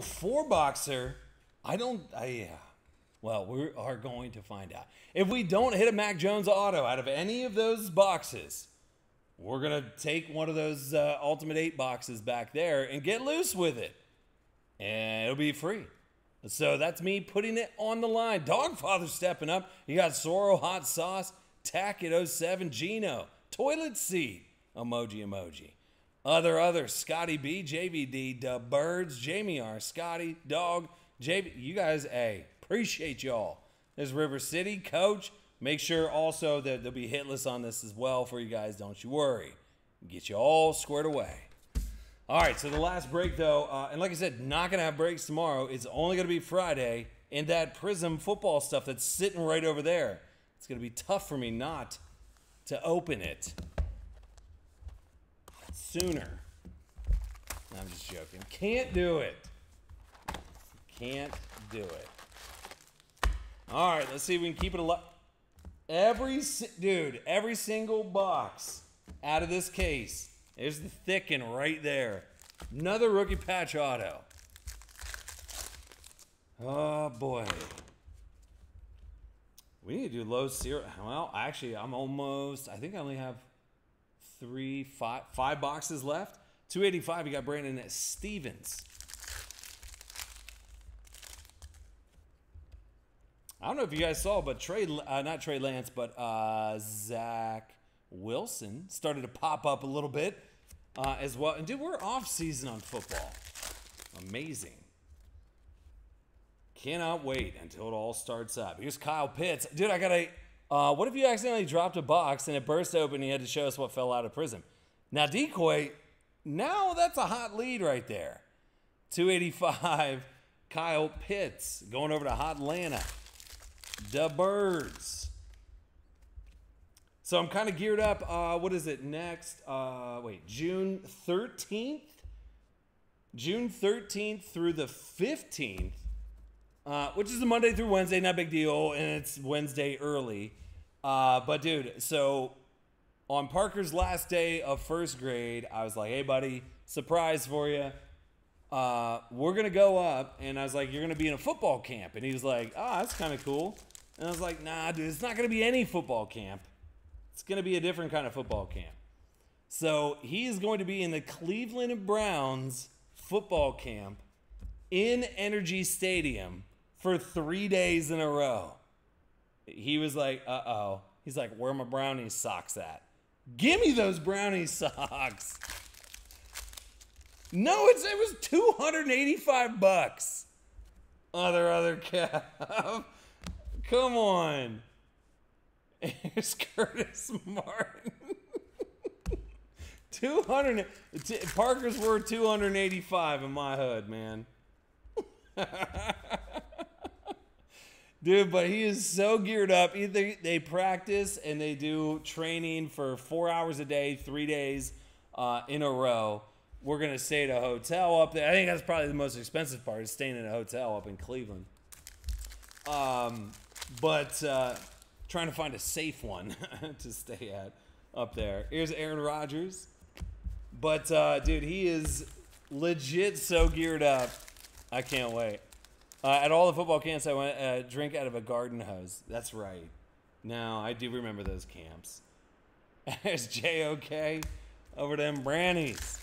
four boxer. I don't. I yeah. Well, we are going to find out. If we don't hit a Mac Jones auto out of any of those boxes, we're gonna take one of those uh, Ultimate Eight boxes back there and get loose with it, and it'll be free. So that's me putting it on the line. Dogfather stepping up. You got Soro Hot Sauce, Tackett 07, Gino, Toilet Seat, emoji emoji. Other other Scotty B, JVD, Dub Birds, Jamie R, Scotty, Dog, JV. You guys, hey, appreciate y'all. There's River City, Coach. Make sure also that there'll be hitless on this as well for you guys. Don't you worry. Get you all squared away. All right, so the last break though, uh, and like I said, not gonna have breaks tomorrow. It's only gonna be Friday, and that Prizm football stuff that's sitting right over there. It's gonna be tough for me not to open it sooner. I'm just joking. Can't do it. Can't do it. All right, let's see if we can keep it alive. Every dude, every single box out of this case there's the thicken right there. Another rookie patch auto. Oh boy. We need to do low zero. Well, actually, I'm almost. I think I only have three, five, five boxes left. 285. You got Brandon Stephens. I don't know if you guys saw, but Trey, uh, not Trey Lance, but uh, Zach Wilson started to pop up a little bit uh, as well. And dude, we're off season on football. Amazing. Cannot wait until it all starts up. Here's Kyle Pitts. Dude, I got a. Uh, what if you accidentally dropped a box and it burst open and you had to show us what fell out of prison? Now, decoy, now that's a hot lead right there. 285, Kyle Pitts going over to Hot Atlanta. The Birds. So I'm kind of geared up. Uh, what is it next? Uh, wait, June 13th? June 13th through the 15th, uh, which is a Monday through Wednesday, not big deal, and it's Wednesday early. Uh, but dude, so on Parker's last day of first grade, I was like, hey, buddy, surprise for you. Uh, we're to go up. And I was like, you're to be in a football camp. And he was like, oh, that's kind of cool. And I was like, nah, dude, it's not to be any football camp. It's to be a different kind of football camp. So he is going to be in the Cleveland Browns football camp in Energy Stadium for three days in a row. He was like, uh oh. He's like, where my brownie socks at? Give me those brownie socks. No, it's it was 285 bucks. Other other calf. Come on. Here's Curtis Martin. 200 Parker's worth 285 in my hood, man. Dude, but he is so geared up. Either they practice and they do training for four hours a day, three days uh, in a row. We're gonna stay at a hotel up there. I think that's probably the most expensive part is staying in a hotel up in Cleveland. Um, but uh, trying to find a safe one to stay at up there. Here's Aaron Rodgers. But, uh, dude, he is legit so geared up. I can't wait. Uh, at all the football camps, I went uh, drink out of a garden hose. That's right. Now, I do remember those camps. There's JOK over them Brannies.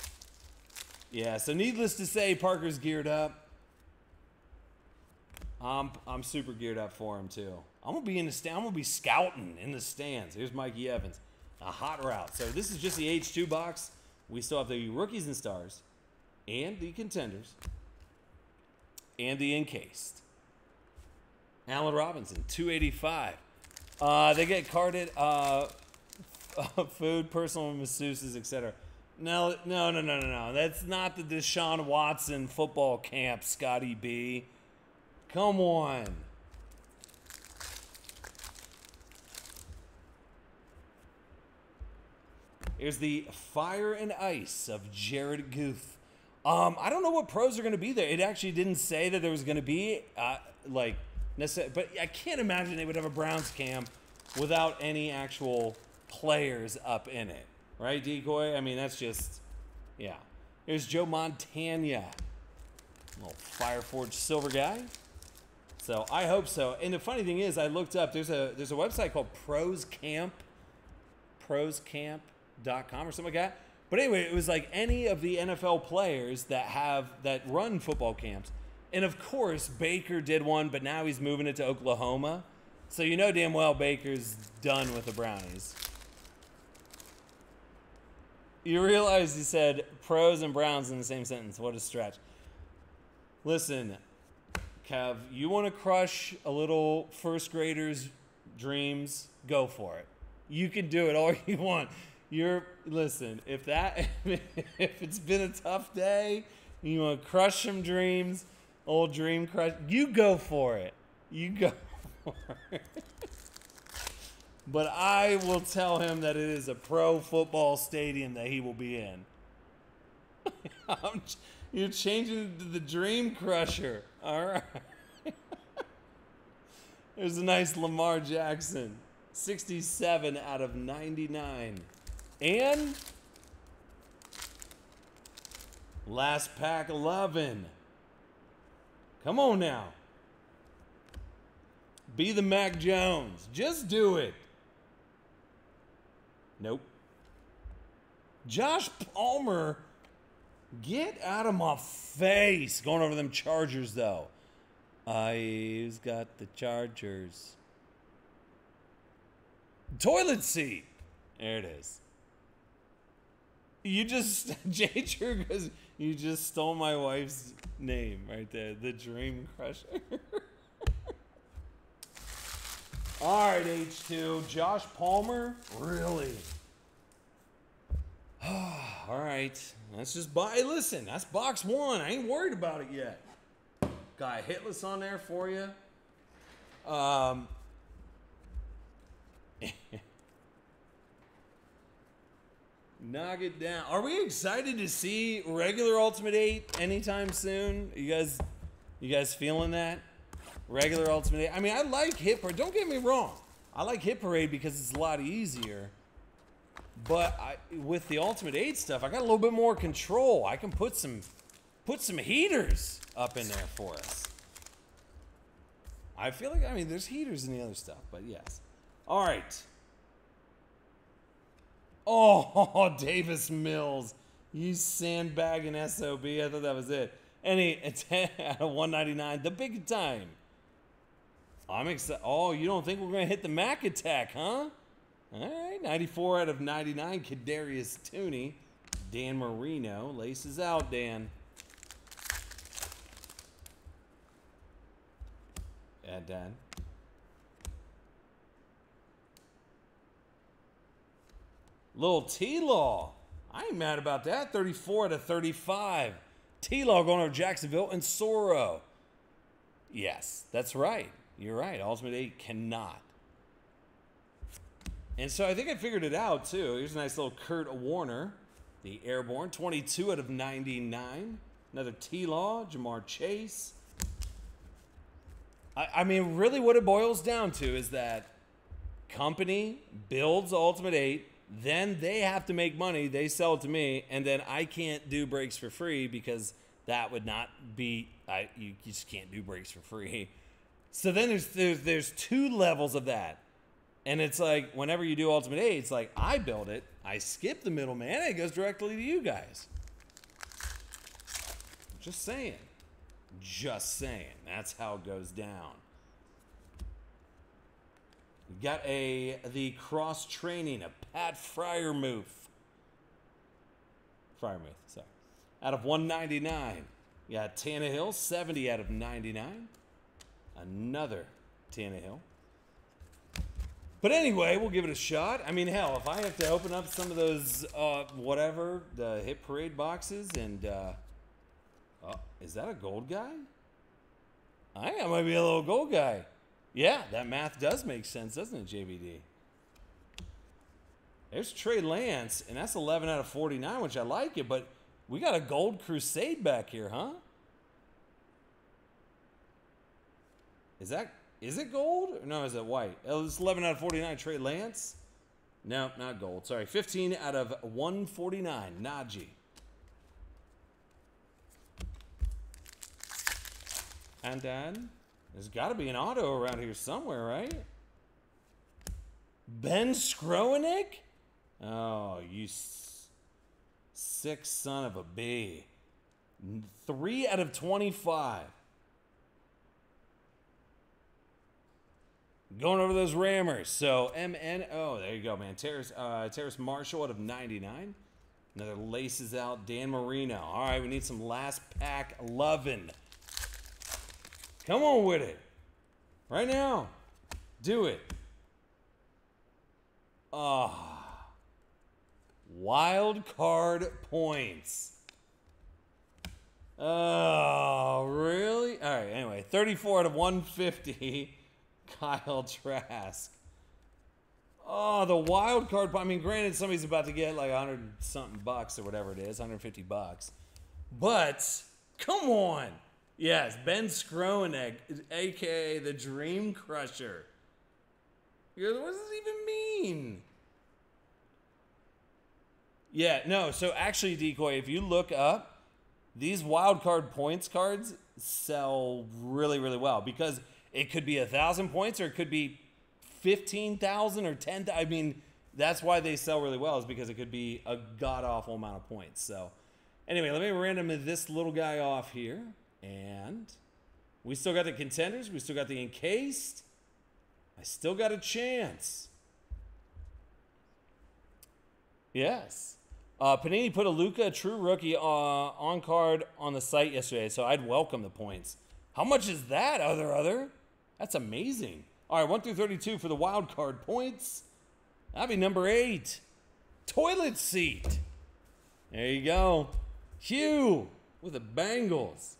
Yeah, so needless to say, Parker's geared up. I'm, I'm super geared up for him, too. I'm gonna be in the stand. I'm gonna be scouting in the stands. Here's Mikey Evans, a hot route. So this is just the H2 box. We still have the rookies and stars, and the contenders, and the encased. Allen Robinson, 285. Uh, they get carded uh, food, personal masseuses, etc. No, no, no, no, no, no. That's not the Deshaun Watson football camp, Scotty B. Come on. Here's the Fire and Ice of Jared Goff. Um, I don't know what pros are going to be there. It actually didn't say that there was going to be uh, like necessary, but I can't imagine they would have a Browns camp without any actual players up in it, right? Decoy. I mean, that's just yeah. Here's Joe Montana. Little Fireforge silver guy. So I hope so. And the funny thing is, I looked up. There's a there's a website called Pros Camp, proscamp.com or something like that. But anyway, it was like any of the NFL players that have that run football camps. And of course, Baker did one, but now he's moving it to Oklahoma. So you know damn well Baker's done with the Brownies. You realize he said pros and Browns in the same sentence. What a stretch. Listen, Kev, you want to crush a little first grader's dreams? Go for it. You can do it all you want. You're listen. If that if it's been a tough day, you want to crush some dreams, old dream crush. You go for it. You go for it. But I will tell him that it is a pro football stadium that he will be in. you're changing to the Dream Crusher. All right. There's a nice Lamar Jackson. 67 out of 99. And last pack 11. Come on now. Be the Mac Jones. Just do it. Nope. Josh Palmer, get out of my face. Going over them Chargers, though. He's got the Chargers. Toilet seat. There it is. You just, J True goes, you just stole my wife's name right there. The Dream Crusher. All right, H2. Josh Palmer? Really? All right. Let's just buy. Listen, that's box one. I ain't worried about it yet. Got a hitless on there for you. Um, knock it down. Are we excited to see regular Ultimate 8 anytime soon? You guys, you guys feeling that? regular Ultimate. 8. I mean, I like Hit Parade. Don't get me wrong. I like Hit Parade because it's a lot easier. But I, with the Ultimate 8 stuff, I got a little bit more control. I can put some put some heaters up in there for us. I feel like, I mean, there's heaters in the other stuff, but yes. All right. Oh, Davis Mills. You sandbagging SOB. I thought that was it. Any 10 out of 199, the big time. I'm excited. Oh, you don't think we're going to hit the Mac attack, huh? All right, 94 out of 99. Kadarius Toney. Dan Marino laces out, Dan. Yeah, Dan. Little T-Law. I ain't mad about that. 34 out of 35. T-Law going over Jacksonville and Soro. Yes, that's right. You're right. Ultimate 8 cannot. And so I think I figured it out too. Here's a nice little Kurt Warner, the airborne, 22 out of 99. Another T Law, Ja'Marr Chase. I, I mean, really, what it boils down to is that company builds Ultimate 8, then they have to make money. They sell it to me, and then I can't do breaks for free because that would not be. I you, just can't do breaks for free. So then there's, there's there's two levels of that. And it's like whenever you do Ultimate 8, it's like I build it, I skip the middleman, it goes directly to you guys. Just saying. Just saying. That's how it goes down. We got a the cross training, a Pat Freiermuth. Freiermuth, sorry. Out of 199. You got Tannehill, 70 out of 99. Another Tannehill. But anyway, we'll give it a shot. I mean, hell, if I have to open up some of those, uh, whatever, the hit parade boxes, and uh, oh, is that a gold guy? I think I might be a little gold guy. Yeah, that math does make sense, doesn't it, JBD? There's Trey Lance, and that's 11 out of 49, which I like it, but we got a gold crusade back here, huh? Is that is it gold? No, is it white? Oh, it's 11 out of 49. Trey Lance. No, not gold. Sorry, 15 out of 149. Najee. And then there's got to be an auto around here somewhere, right? Ben Skowronek? Oh, you sick son of a b. Three out of 25. Going over those rammers. So MNO, there you go, man. Terrace, uh, Terrace Marshall out of 99. Another laces out. Dan Marino. All right, we need some last pack lovin'. Come on with it. Right now. Do it. Ah. Wild card points. Oh, really? All right, anyway, 34 out of 150. Kyle Trask. Oh, the wild card. I mean, granted, somebody's about to get like 100 something bucks or whatever it is, 150 bucks. But, come on. Yes, Ben Skowronek, aka the Dream Crusher. You're, what does it even mean? Yeah, no, so actually, Decoy, if you look up, these wild card points cards sell really, really well because it could be a thousand points or it could be 15,000 or 10. I mean, that's why they sell really well is because it could be a god awful amount of points. So, anyway, let me random this little guy off here. And we still got the contenders. We still got the encased. I still got a chance. Yes. Uh, Panini put a Luka, true rookie, uh, on card on the site yesterday, so I'd welcome the points. How much is that, other other? That's amazing. All right, 1 through 32 for the wild card points. That'd be number eight. Toilet seat. There you go. Hugh with the Bengals.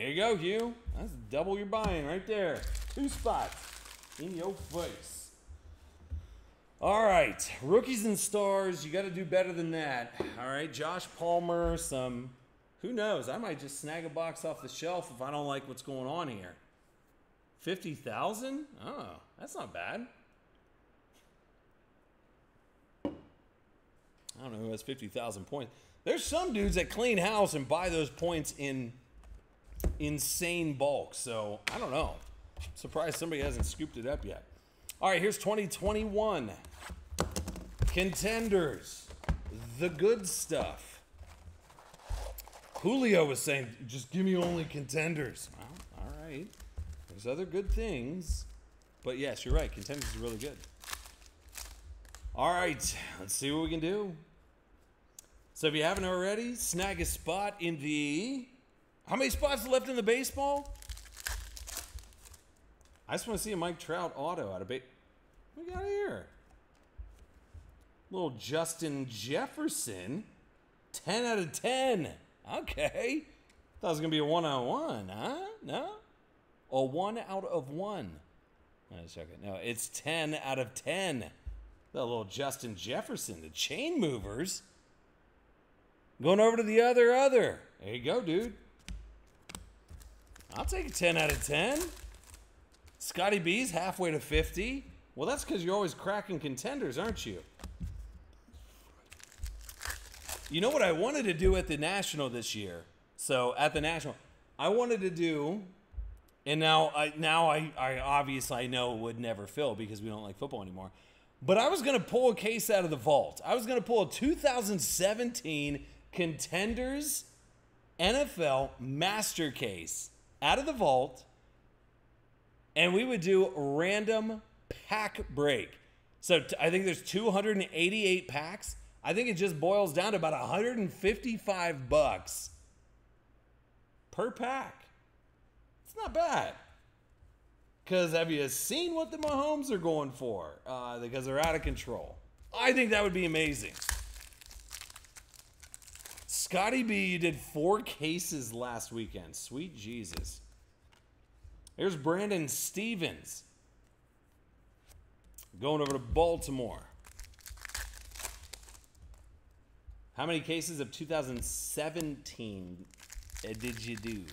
There you go, Hugh. That's double your buying right there. Two spots in your face. All right, rookies and stars. You got to do better than that. All right, Josh Palmer. Some, who knows? I might just snag a box off the shelf if I don't like what's going on here. Fifty thousand? Oh, that's not bad. I don't know who has fifty thousand points. There's some dudes that clean house and buy those points in insane bulk. So I don't know. surprised somebody hasn't scooped it up yet. All right, here's 2021 contenders, the good stuff. Julio was saying, just give me only contenders. Well, all right. There's other good things. But yes, you're right. Contenders is really good. All right, let's see what we can do. So if you haven't already, snag a spot in the how many spots left in the baseball? I just want to see a Mike Trout auto out of base. We got here? Little Justin Jefferson. 10 out of 10. Okay. Thought it was going to be a one on one, huh? No? A one out of one. Wait a second. No, it's 10 out of 10. The little Justin Jefferson, the chain movers. Going over to the other, other. There you go, dude. I'll take a 10 out of 10. Scotty B's halfway to 50. Well, that's because you're always cracking contenders, aren't you? You know what I wanted to do at the National this year? So at the National, I wanted to do, and now I now I, I obviously I know would never fill because we don't like football anymore. But I was gonna pull a case out of the vault. I was gonna pull a 2017 contenders NFL master case out of the vault, and we would do random pack break. So t- I think there's 288 packs. I think it just boils down to about 155 bucks per pack. It's not bad. Because have you seen what the Mahomes are going for? Uh, because they're out of control. I think that would be amazing. Scotty B, you did four cases last weekend. Sweet Jesus. Here's Brandon Stephens going over to Baltimore. How many cases of 2017 uh, did you do?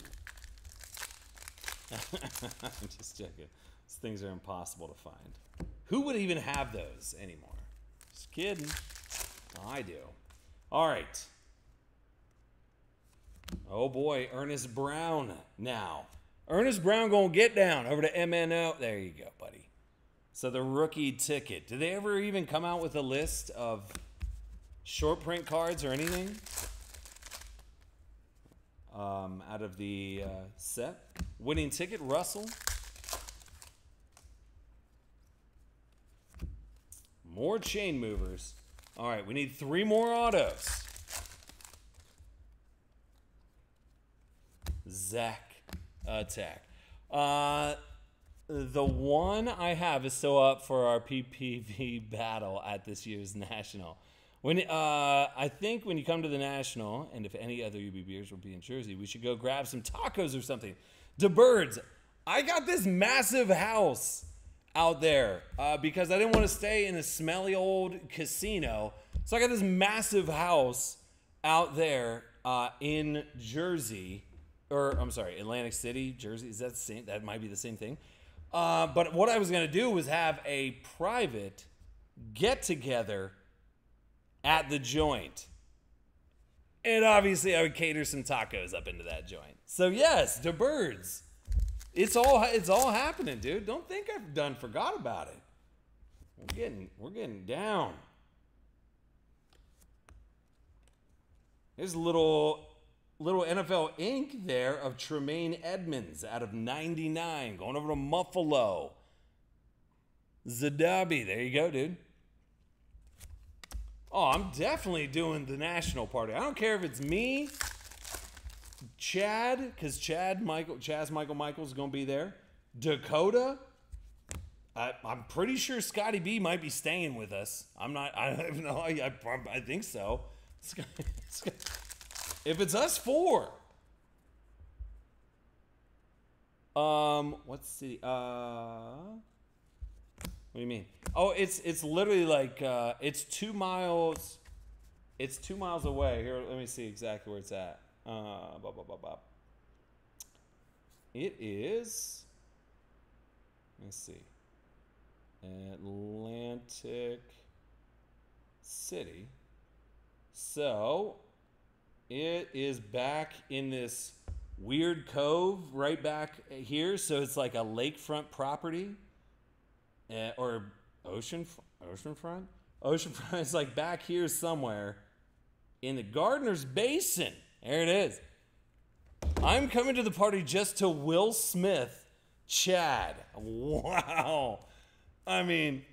I'm just joking. These things are impossible to find. Who would even have those anymore? Just kidding. I do. All right. Oh boy, Ernest Brown now. Ernest Brown gonna get down over to MNO. There you go, buddy. So the rookie ticket. Did they ever even come out with a list of short print cards or anything? Um, out of the uh, set. Winning ticket, Russell. More chain movers. All right, we need three more autos. Zach attack. Uh, the one I have is still up for our PPV battle at this year's national. When uh, I think when you come to the national, and if any other UB beers will be in Jersey, we should go grab some tacos or something. The birds. I got this massive house out there uh, because I didn't want to stay in a smelly old casino. So I got this massive house out there uh, in Jersey, or I'm sorry, Atlantic City, Jersey. Is that the same? That might be the same thing. Uh, but what I was gonna do was have a private get together at the joint. And obviously, I would cater some tacos up into that joint. So yes, the birds. It's all it's all happening, dude. Don't think I've done forgot about it. We're getting we're getting down. There's a little little NFL ink there of Tremaine Edmunds out of 99 going over to Muffalo. Zadabi, there you go, dude. Oh, I'm definitely doing the national party. I don't care if it's me, Chad, because Chad Michael, Chaz Michael Michaels is gonna be there. Dakota. I, I'm pretty sure Scotty B might be staying with us. I'm not. I have no. I, I, I think so. If it's us four. Um, what's the uh? What do you mean? Oh, it's it's literally like uh, it's two miles. It's two miles away. Here, let me see exactly where it's at. Uh, blah, blah, blah, blah. It is. let's see. Atlantic City. So it is back in this weird cove right back here. So it's like a lakefront property uh, or ocean oceanfront. Oceanfront is like back here somewhere in the Gardner's Basin. There it is. I'm coming to the party just to Will Smith, Chad. Wow. I mean,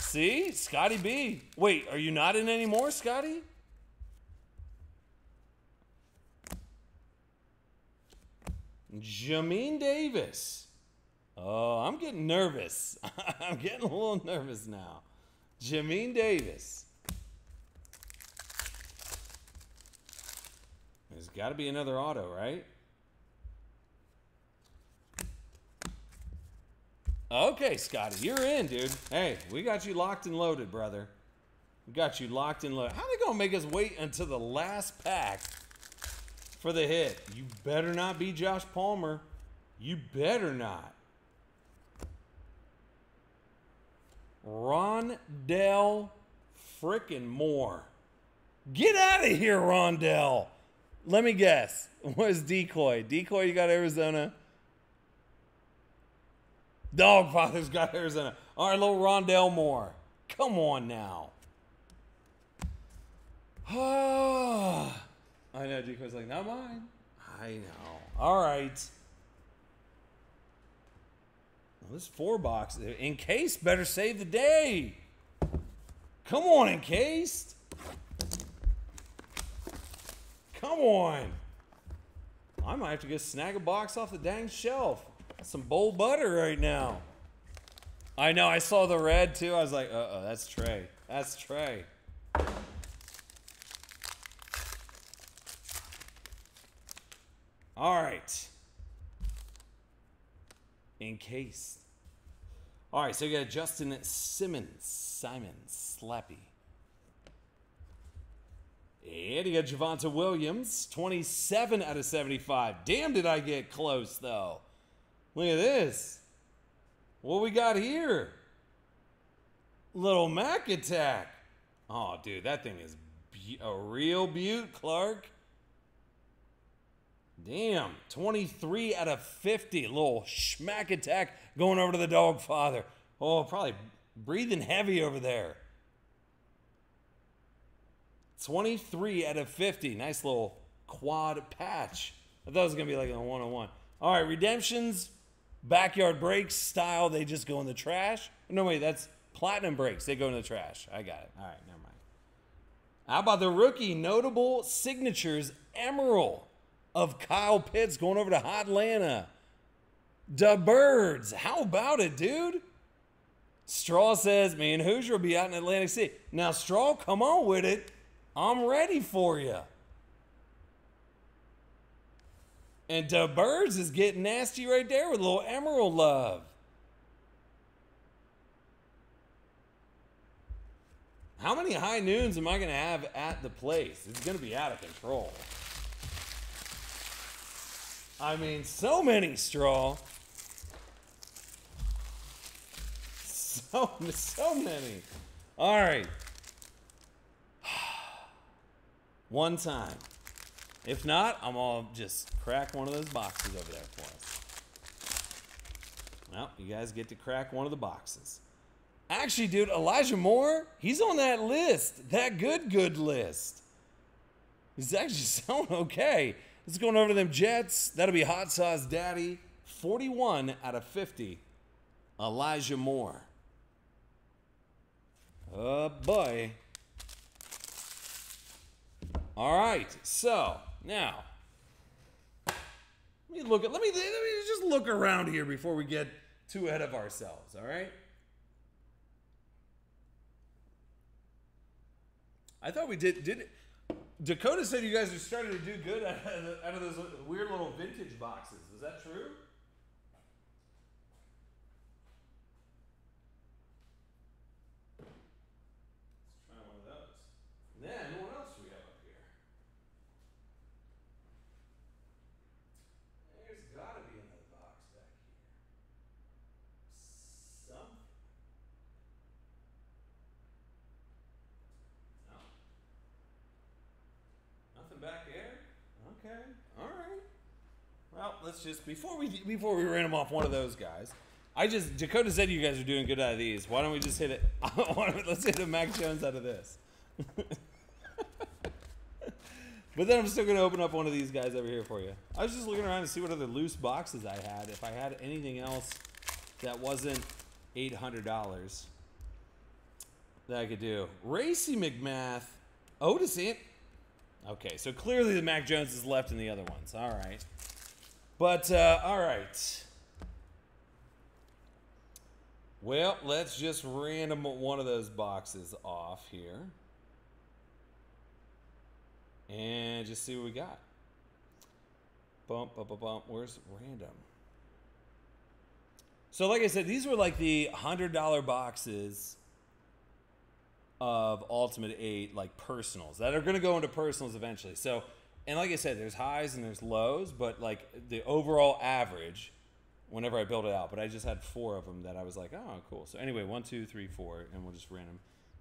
see, Scotty B. Wait, are you not in anymore, Scotty? Jamin Davis. Oh, I'm getting nervous. I'm getting a little nervous now. Jamin Davis. There's got to be another auto, right? Okay, Scotty, you're in, dude. Hey, we got you locked and loaded, brother. We got you locked and loaded. How are they going to make us wait until the last pack for the hit. You better not be Josh Palmer. You better not. Rondale frickin' Moore. Get out of here, Rondale. Let me guess. What is decoy? Decoy, you got Arizona. Dogfather's got Arizona. All right, little Rondale Moore. Come on now. Ah. I know. Decoy's like, not mine. I know. All right. Well, this four box. Encased better save the day. Come on, encased. Come on. I might have to go snag a box off the dang shelf. That's some bold butter right now. I know. I saw the red too. I was like, uh oh, that's Trey. That's Trey. All right. In case. All right, so you got Justin Simmons, Simon Slappy. And you got Javonte Williams, 27 out of 75. Damn, did I get close, though. Look at this. What we got here? Little Mac attack. Oh, dude, that thing is a real beaut, Clark. Damn, 23 out of 50. Little schmack attack going over to the dog father. Oh, probably breathing heavy over there. 23 out of 50. Nice little quad patch. I thought it was going to be like a one on one. All right, redemptions, backyard breaks style. They just go in the trash. No, wait, that's platinum breaks. They go in the trash. I got it. All right, never mind. How about the rookie notable signatures emerald of Kyle Pitts going over to Hotlanta? The Birds. How about it, dude? Straw says, man, Hoosier will be out in Atlantic City. Now, Straw, come on with it. I'm ready for you. And the Birds is getting nasty right there with a little Emerald love. How many high noons am I going to have at the place? It's going to be out of control. I mean, so many straw. So, so many. All right. One time. If not, I'm to just crack one of those boxes over there for us. Well, you guys get to crack one of the boxes. Actually, dude, Elijah Moore, he's on that list, that good, good list. He's actually selling okay. Let's going over to them Jets. That'll be Hot Sauce Daddy. 41 out of 50. Elijah Moore. Oh boy. All right, so now let me look at let me let me just look around here before we get too ahead of ourselves. All right. I thought we did. Did Dakota said you guys are starting to do good out of, out of those weird little vintage boxes. Is that true? Let's try one of those. Then what else do we have up here? There's got to be another box back here. Something. No. Nothing back there. Okay. All right. Well, let's just before we before we ran him off one of those guys. I just Dakota said you guys are doing good out of these. Why don't we just hit it? let's hit a Mac Jones out of this. but then I'm still gonna open up one of these guys over here for you. I was just looking around to see what other loose boxes I had. If I had anything else that wasn't eight hundred dollars that I could do. Racey McMath, Otis Ant. Okay, so clearly the Mac Jones is left in the other ones. All right, but uh, all right. Well, let's just random one of those boxes off here. And just see what we got. Bump, bump, bump, bump. Where's random? So, like I said, these were like the $100 boxes of Ultimate 8, like personals that are going to go into personals eventually. So, and like I said, there's highs and there's lows, but like the overall average whenever I build it out. But I just had four of them that I was like, oh, cool. So anyway, one, two, three, four, and we'll just random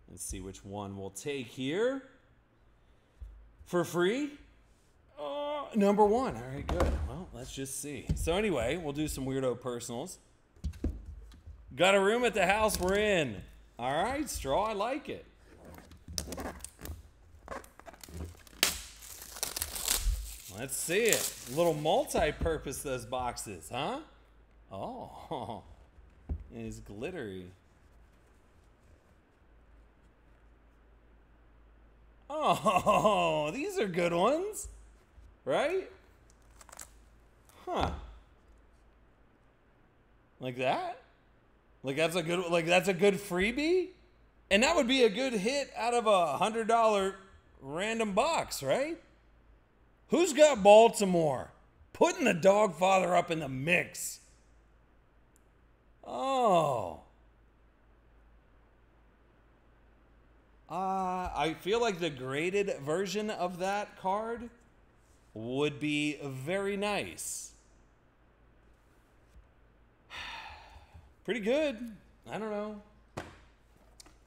and see which one we'll take here for free. Uh, number one. All right, good. Well, let's just see. So anyway, we'll do some weirdo personals. Got a room at the house we're in. All right, straw. I like it. Let's see it. A little multi-purpose those boxes, huh? Oh, it's glittery. Oh, these are good ones, right? Huh? Like that? Like that's a good like that's a good freebie? And that would be a good hit out of a hundred dollar random box, right? Who's got Baltimore? Putting the dog father up in the mix. Oh. Uh, I feel like the graded version of that card would be very nice. Pretty good. I don't know.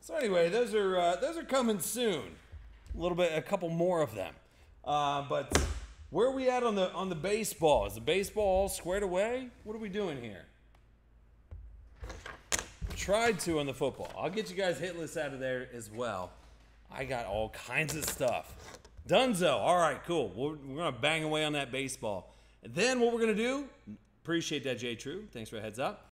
So anyway, those are uh, those are coming soon. A little bit, a couple more of them. Uh, but Where are we at on the on the baseball? Is the baseball all squared away? What are we doing here? Tried to on the football. I'll get you guys hitless out of there as well. I got all kinds of stuff. Dunzo. All right, cool. We're, we're gonna bang away on that baseball. And then what we're gonna do? Appreciate that, Jay True. Thanks for a heads up.